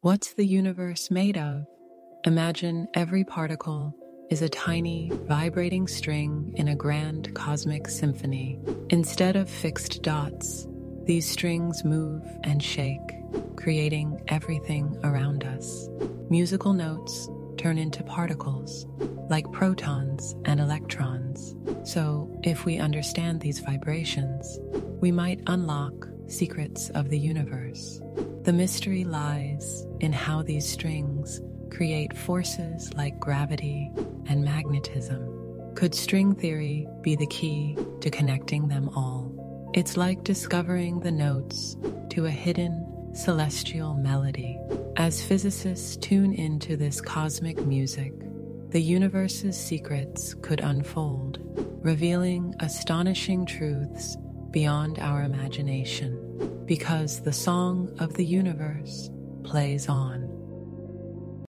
What's the universe made of? Imagine every particle is a tiny, vibrating string in a grand cosmic symphony. Instead of fixed dots, these strings move and shake, creating everything around us. Musical notes turn into particles, like protons and electrons. So, if we understand these vibrations, we might unlock secrets of the universe. The mystery lies in how these strings create forces like gravity and magnetism. Could string theory be the key to connecting them all? It's like discovering the notes to a hidden celestial melody. As physicists tune into this cosmic music, the universe's secrets could unfold, revealing astonishing truths beyond our imagination, because the song of the universe plays on.